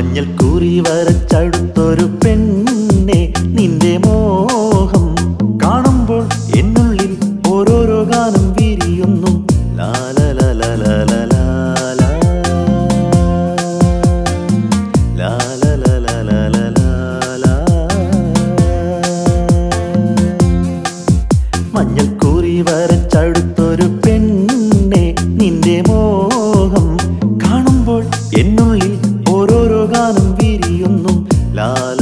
മഞ്ഞൾ കൂറി വരച്ചടുത്തൊരു പെണ്ണെ നിന്റെ മോഹം കാണുമ്പോൾ എന്നുള്ളിൽ ഓരോരോ ഗാനം വിരിയുന്നു ലാലലലലലലാലാ. ഗാനം വിരിയുന്നു ലാലലലലലലാലാ.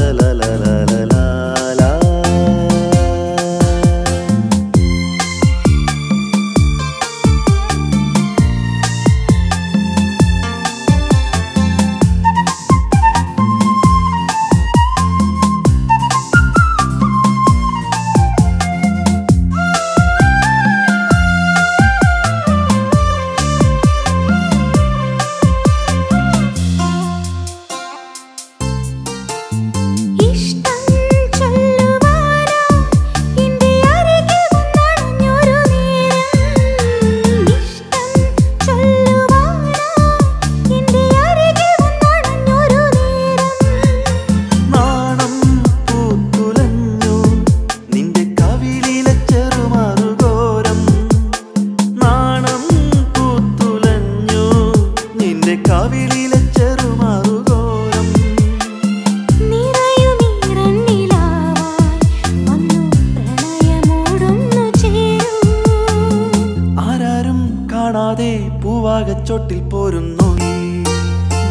കാണാതെ പൂവാകച്ചോട്ടിൽ പോരുന്നു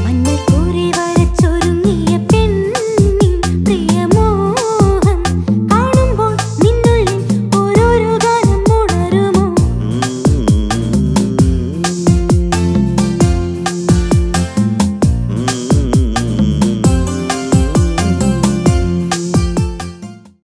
മഞ്ഞക്കൂരി